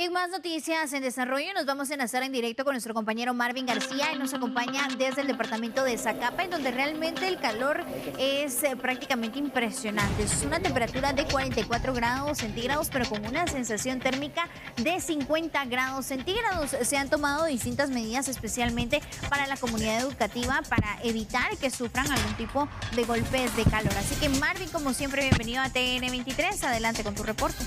En más noticias en desarrollo, nos vamos a enlazar en directo con nuestro compañero Marvin García. Él nos acompaña desde el departamento de Zacapa, en donde realmente el calor es eh, prácticamente impresionante. Es una temperatura de 44 grados centígrados, pero con una sensación térmica de 50 grados centígrados. Se han tomado distintas medidas, especialmente para la comunidad educativa, para evitar que sufran algún tipo de golpes de calor. Así que Marvin, como siempre, bienvenido a TN23. Adelante con tu reporte.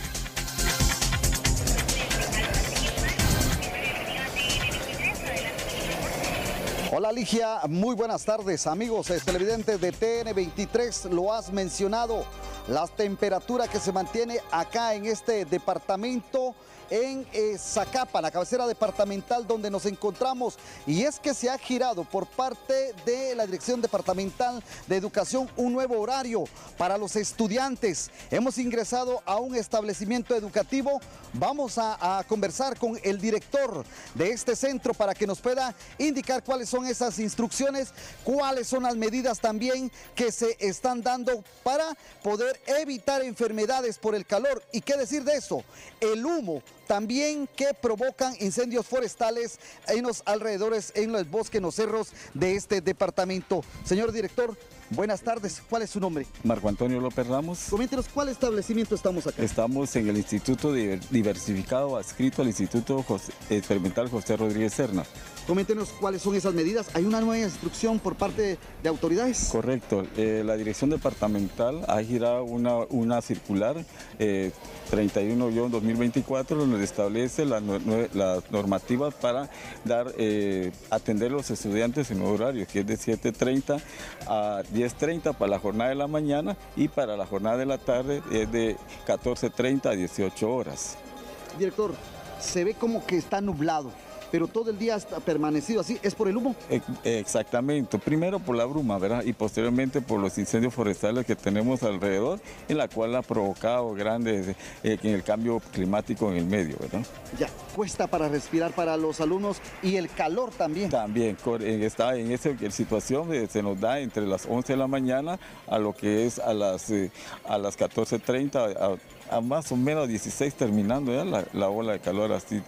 Hola Ligia, muy buenas tardes amigos televidentes de TN23, lo has mencionado, la temperatura que se mantiene acá en este departamento en eh, Zacapa, la cabecera departamental donde nos encontramos. Y es que se ha girado por parte de la Dirección Departamental de Educación un nuevo horario para los estudiantes. Hemos ingresado a un establecimiento educativo. Vamos a, a conversar con el director de este centro para que nos pueda indicar cuáles son esas instrucciones, cuáles son las medidas también que se están dando para poder evitar enfermedades por el calor. ¿Y qué decir de eso? El humo también que provocan incendios forestales en los alrededores, en los bosques, en los cerros de este departamento. Señor director, buenas tardes. ¿Cuál es su nombre? Marco Antonio López Ramos. Coméntenos, ¿cuál establecimiento estamos acá? Estamos en el Instituto Diversificado adscrito al Instituto Experimental José Rodríguez Serna. Coméntenos cuáles son esas medidas. ¿Hay una nueva instrucción por parte de autoridades? Correcto. Eh, la Dirección Departamental ha girado una, una circular eh, 31-2024 donde establece las normativas para dar, eh, atender a los estudiantes en un horario que es de 7.30 a 10.30 para la jornada de la mañana y para la jornada de la tarde es de 14.30 a 18 horas. Director, se ve como que está nublado pero todo el día ha permanecido así, ¿es por el humo? Exactamente, primero por la bruma, ¿verdad? Y posteriormente por los incendios forestales que tenemos alrededor, en la cual ha provocado grandes eh, en el cambio climático en el medio, ¿verdad? Ya, cuesta para respirar para los alumnos y el calor también. También, está en esa situación se nos da entre las 11 de la mañana a lo que es a las, eh, a las 14.30 a más o menos 16 terminando ya la, ola de calor, así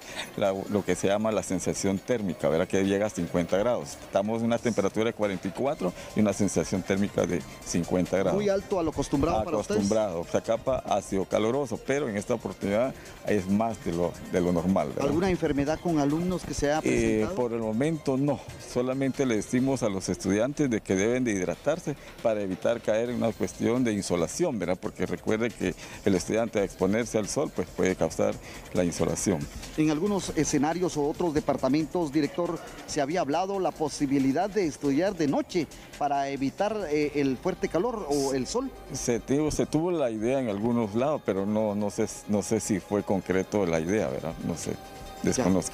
lo que se llama la sensación térmica, ¿verdad? que llega a 50 grados. Estamos en una temperatura de 44 y una sensación térmica de 50 grados. Muy alto a lo acostumbrado para Acostumbrado, esta capa ha sido caloroso, pero en esta oportunidad es más de lo, de lo normal. ¿Alguna enfermedad con alumnos que se ha eh, presentado? por el momento no, solamente le decimos a los estudiantes de que deben de hidratarse para evitar caer en una cuestión de insolación, ¿verdad? porque recuerde que el estudiante exponerse al sol, pues puede causar la insolación. En algunos escenarios o otros departamentos, director, se había hablado la posibilidad de estudiar de noche para evitar eh, el fuerte calor o el sol. Se, se tuvo la idea en algunos lados, pero no, no, sé, no sé si fue concreto la idea, ¿verdad? No sé.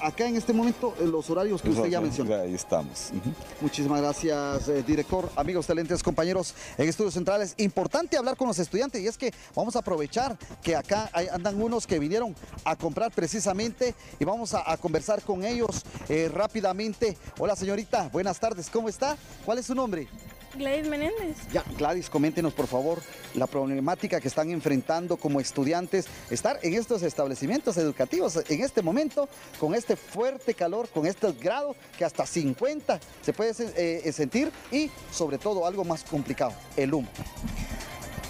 Acá en este momento, eh, los horarios que usted ya mencionó. Ahí estamos. Muchísimas gracias, eh, director. Amigos, excelentes compañeros en Estudios Centrales. Importante hablar con los estudiantes y es que vamos a aprovechar que acá andan unos que vinieron a comprar precisamente y vamos a, conversar con ellos eh, rápidamente. Hola, señorita. Buenas tardes. ¿Cómo está? ¿Cuál es su nombre? Gladys Menéndez. Ya, Gladys, coméntenos por favor la problemática que están enfrentando como estudiantes, estar en estos establecimientos educativos en este momento, con este fuerte calor, con este grado que hasta 50 se puede eh, sentir y sobre todo algo más complicado, el humo.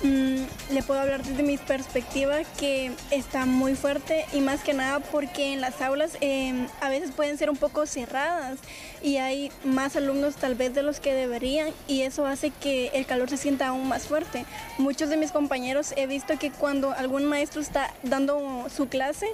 Mm, le puedo hablar desde mi perspectiva que está muy fuerte y más que nada porque en las aulas em, a veces pueden ser un poco cerradas y hay más alumnos tal vez de los que deberían y eso hace que el calor se sienta aún más fuerte. Muchos de mis compañeros he visto que cuando algún maestro está dando su clase,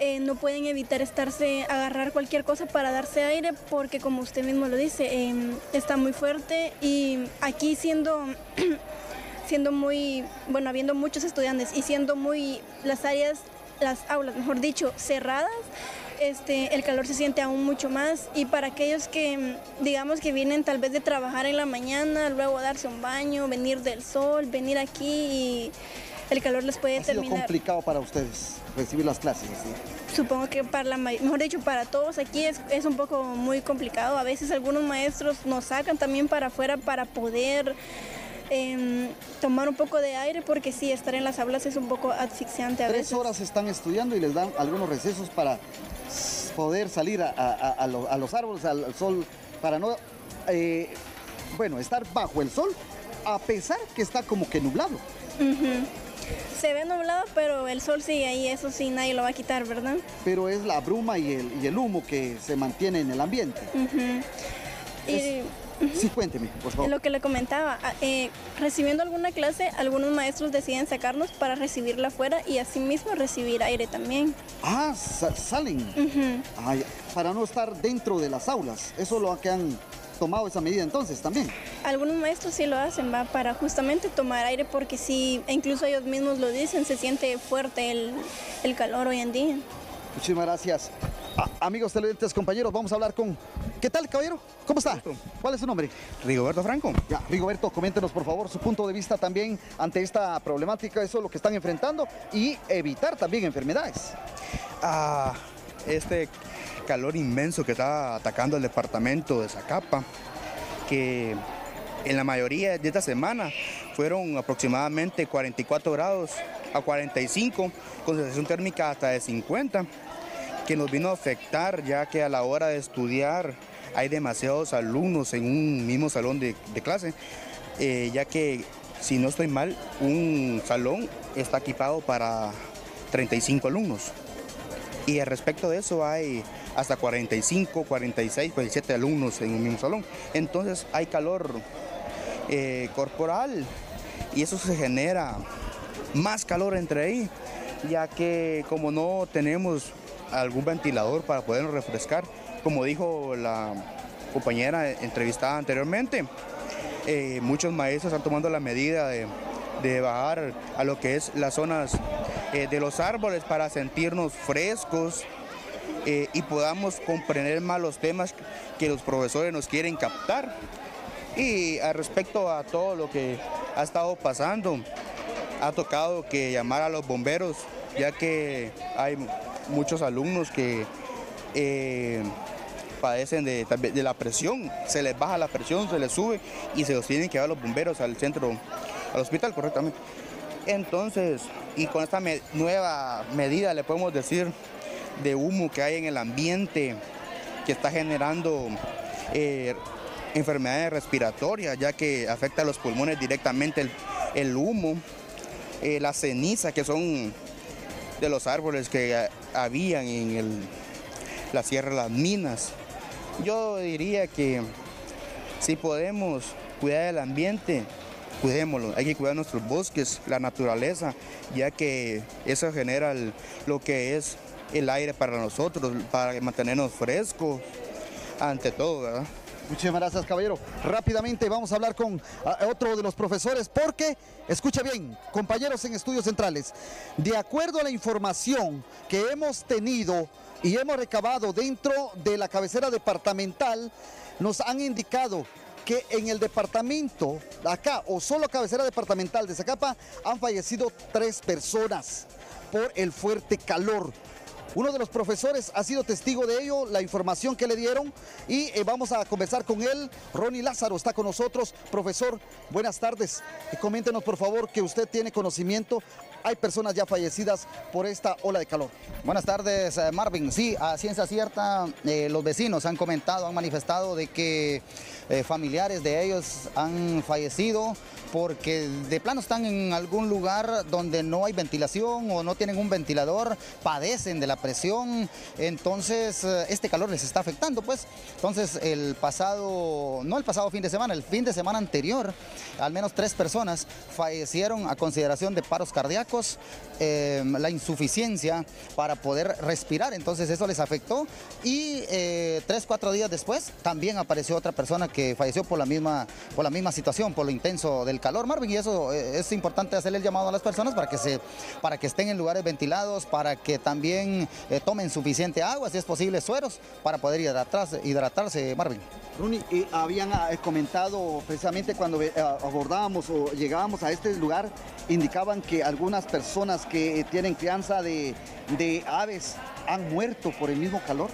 eh, no pueden evitar estarse, agarrar cualquier cosa para darse aire porque como usted mismo lo dice, em, está muy fuerte y aquí siendo siendo muy, bueno, habiendo muchos estudiantes y siendo muy las áreas, las aulas, mejor dicho, cerradas, este, el calor se siente aún mucho más y para aquellos que digamos que vienen tal vez de trabajar en la mañana, luego darse un baño, venir del sol, venir aquí y el calor les puede ¿Ha terminar. Sido complicado para ustedes recibir las clases? Supongo que para la mejor dicho para todos aquí es, es un poco muy complicado. A veces algunos maestros nos sacan también para afuera para poder em, tomar un poco de aire porque sí, estar en las aulas es un poco asfixiante a Tres veces. horas están estudiando y les dan algunos recesos para poder salir a, a- a lo- a los árboles, al sol, para no, eh, bueno, estar bajo el sol, a pesar que está como que nublado. Se ve nublado, pero el sol sigue ahí, eso sí, nadie lo va a quitar, ¿verdad? pero es la bruma y el, y el humo que se mantiene en el ambiente. Y Sí, cuénteme, por favor. lo que le comentaba, a- eh, recibiendo alguna clase, algunos maestros deciden sacarnos para recibirla afuera y asimismo recibir aire también. Ah, sa- salen. Ay, para no estar dentro de las aulas. Eso es lo que han tomado esa medida entonces también. Algunos maestros sí lo hacen, va, para justamente tomar aire porque sí, e incluso ellos mismos lo dicen, se siente fuerte el, el calor hoy en día. Muchísimas gracias. Amigos televidentes, compañeros, vamos a hablar con... ¿Qué tal, caballero? ¿Cómo está? ¿Cuál es su nombre? Rigoberto Franco. Ya, Rigoberto, coméntenos por favor su punto de vista también ante esta problemática, eso es lo que están enfrentando y evitar también enfermedades. a este calor inmenso que está atacando el departamento de Zacapa, que en la mayoría de esta semana fueron aproximadamente 44 grados a 45, con sensación térmica hasta de 50, que nos vino a afectar ya que a la hora de estudiar hay demasiados alumnos en un mismo salón de, clase, eh, ya que si no estoy mal, un salón está equipado para 35 alumnos. Y al respecto de eso hay hasta 45, 46, 47 alumnos en un mismo salón. Entonces hay calor eh, corporal y eso se genera más calor entre ahí, ya que como no tenemos algún ventilador para podernos refrescar, como dijo la compañera entrevistada anteriormente, eh, muchos maestros están tomando la medida de, bajar a lo que es las zonas eh, de los árboles para sentirnos frescos eh, y podamos comprender más los temas que los profesores nos quieren captar. Y al respecto a todo lo que ha estado pasando, ha tocado que llamar a los bomberos, ya que hay muchos alumnos que eh, padecen de, de la presión, se les baja la presión, se les sube y se los tienen que llevar los bomberos al centro, al hospital correctamente. Entonces, y con esta nueva medida le podemos decir de humo que hay en el ambiente, que está generando eh, enfermedades respiratorias, ya que afecta a los pulmones directamente el, el humo, eh, la ceniza que son de los árboles que ah, habían en el- la Sierra las Minas. Yo diría que si podemos cuidar el ambiente, cuidémoslo. Hay que cuidar nuestros bosques, la naturaleza, ya que eso genera lo que es el aire para nosotros, para mantenernos frescos, ante todo, ¿verdad? Muchísimas gracias, caballero. Rápidamente vamos a hablar con otro de los profesores porque, escucha bien, compañeros en estudios centrales, de acuerdo a la información que hemos tenido y hemos recabado dentro de la cabecera departamental, nos han indicado que en el departamento, acá, o solo cabecera departamental de Zacapa, han fallecido tres personas por el fuerte calor. Uno de los profesores ha sido testigo de ello, la información que le dieron y eh, vamos a conversar con él. Ronnie Lázaro está con nosotros. Profesor, buenas tardes. Y coméntenos por favor que usted tiene conocimiento. Hay personas ya fallecidas por esta ola de calor. Buenas tardes, eh, Marvin. Sí, a ciencia cierta, eh, los vecinos han comentado, han manifestado de que eh, familiares de ellos han fallecido porque de plano están en algún lugar donde no hay ventilación o no tienen un ventilador, padecen de la presión, entonces eh, este calor les está afectando, pues. Entonces el pasado, no el pasado fin de semana, el fin de semana anterior, al menos tres personas fallecieron a consideración de paros cardíacos, eh, la insuficiencia para poder respirar, entonces eso les afectó y eh, tres, cuatro días después también apareció otra persona que falleció por la misma, por la misma situación, por lo intenso del calor, Marvin, y eso eh, es importante hacerle el llamado a las personas para que, se, para que estén en lugares ventilados, para que también eh, tomen suficiente agua, si es posible sueros, para poder hidratarse, hidratarse Marvin. Ronnie, eh, habían ah, comentado precisamente cuando abordábamos o llegábamos a este lugar, indicaban que algunas personas que tienen crianza de aves han muerto por el mismo calor.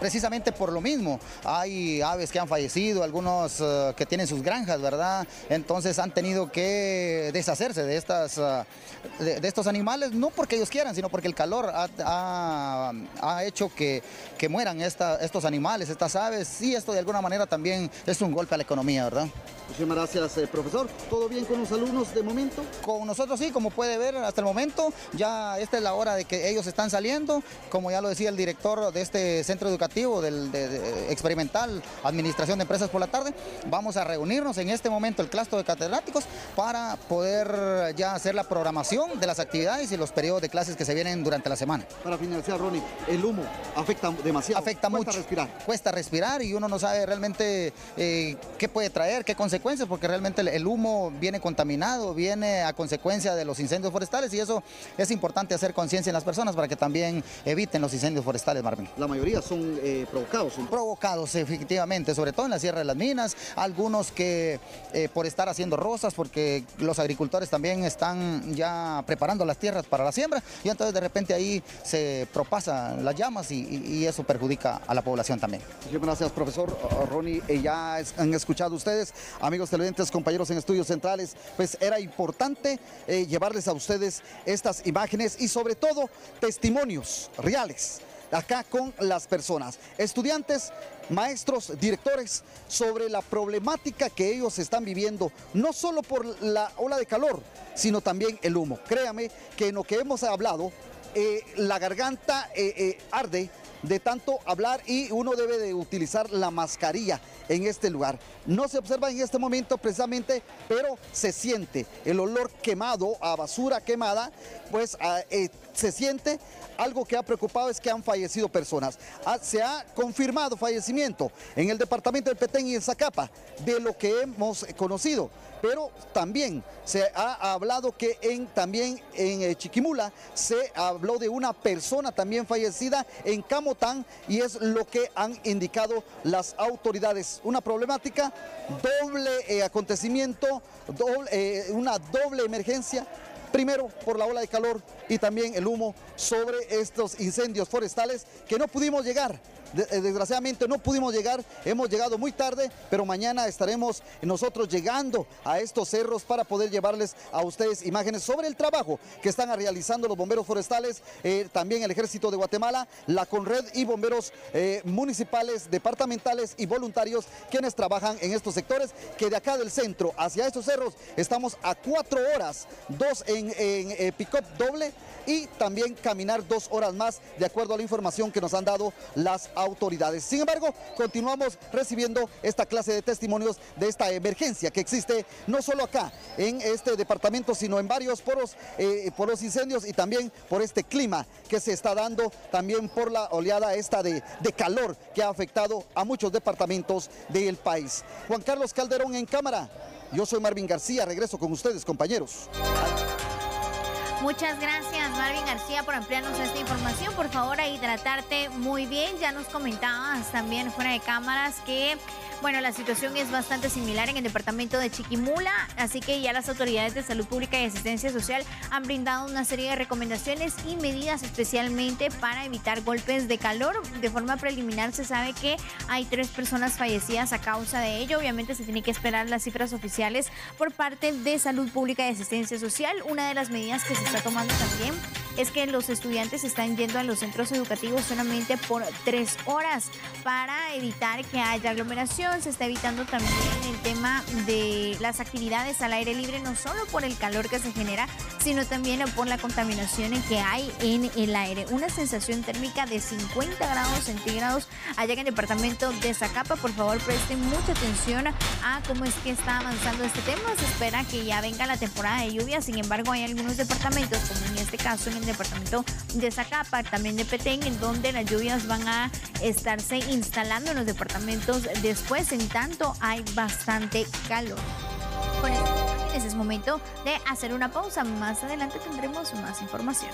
precisamente por lo mismo. Hay aves que han fallecido, algunos eh, que tienen sus granjas, ¿verdad? Entonces han tenido que deshacerse de, estas, eh, de, estos animales, no porque ellos quieran, sino porque el calor ha, hecho que, que mueran estos animales, estas aves, y esto de alguna manera también es un golpe a la economía, ¿verdad? Muchísimas gracias, eh, profesor. ¿Todo bien con los alumnos de momento? Con nosotros sí, como puede ver hasta el momento, ya esta es la hora de que ellos están saliendo, como ya lo decía el director de este centro educativo del experimental Administración de Empresas por la tarde, vamos a reunirnos en este momento el claustro de catedráticos para poder ya hacer la programación de las actividades y los periodos de clases que se vienen durante la semana. Para finalizar, Ronnie, el humo afecta demasiado. Afecta cuesta mucho. respirar. Cuesta respirar y uno no sabe realmente eh, qué puede traer, qué consecuencias, porque realmente el humo viene contaminado, viene a consecuencia de los incendios forestales y eso es importante hacer conciencia en las personas para que también eviten los incendios forestales, Marvin. La mayoría son eh, provocados. Provocados, efectivamente, sobre todo en la Sierra de las Minas, algunos que eh, por estar haciendo rosas, porque los agricultores también están ya preparando las tierras para la siembra y entonces de repente ahí se propasan las llamas y, eso perjudica a la población también. Muchas gracias, profesor Ronnie. Eh, ya han escuchado ustedes, amigos televidentes, compañeros en estudios centrales, pues era importante llevarles a ustedes estas imágenes y sobre todo testimonios reales acá con las personas, estudiantes, maestros, directores, sobre la problemática que ellos están viviendo, no solo por la ola de calor, sino también el humo. Créame que en lo que hemos hablado, eh, la garganta eh, eh, arde de tanto hablar y uno debe de utilizar la mascarilla en este lugar. No se observa en este momento precisamente, pero se siente el olor quemado a basura quemada, pues se siente algo que ha preocupado es que han fallecido personas. Ah, se ha confirmado fallecimiento en el departamento del Petén y en Zacapa, de lo que hemos conocido. Pero también se ha hablado que en, también en eh, Chiquimula se habló de una persona también fallecida en Camotán y es lo que han indicado las autoridades. Una problemática, doble eh, acontecimiento, eh, una doble emergencia Primero, por la ola de calor y también el humo sobre estos incendios forestales que no pudimos llegar desgraciadamente no pudimos llegar, hemos llegado muy tarde, pero mañana estaremos nosotros llegando a estos cerros para poder llevarles a ustedes imágenes sobre el trabajo que están realizando los bomberos forestales, eh, también el Ejército de Guatemala, la Conred y bomberos eh, municipales, departamentales y voluntarios quienes trabajan en estos sectores, que de acá del centro hacia estos cerros estamos a cuatro horas, dos en, en pick-up doble y también caminar dos horas más de acuerdo a la información que nos han dado las autoridades. Sin embargo, continuamos recibiendo esta clase de testimonios de esta emergencia que existe no solo acá en este departamento, sino en varios poros eh, por los incendios y también por este clima que se está dando, también por la oleada esta de, de calor que ha afectado a muchos departamentos del país. Juan Carlos Calderón en cámara. Yo soy Marvin García, regreso con ustedes, compañeros. Muchas gracias Marvin García por ampliarnos esta información. Por favor, a hidratarte muy bien. Ya nos comentabas también fuera de cámaras que bueno, la situación es bastante similar en el departamento de Chiquimula, así que ya las autoridades de salud pública y asistencia social han brindado una serie de recomendaciones y medidas especialmente para evitar golpes de calor. De forma preliminar se sabe que hay tres personas fallecidas a causa de ello. Obviamente se tiene que esperar las cifras oficiales por parte de salud pública y asistencia social. Una de las medidas que se está tomando también es que los estudiantes están yendo a los centros educativos solamente por tres horas para evitar que haya aglomeración. Se está evitando también tema de las actividades al aire libre, no solo por el calor que se genera, sino también por la contaminación que hay en el aire. Una sensación térmica de 50 grados centígrados allá en el departamento de Zacapa. Por favor, presten mucha atención a cómo es que está avanzando este tema. Se espera que ya venga la temporada de lluvia, sin embargo, hay algunos departamentos, como en este caso en el departamento de Zacapa, también de Petén, en donde las lluvias van a estarse instalando en los departamentos después, en tanto hay calor. Con esto, es momento de hacer una pausa. Más adelante tendremos más información.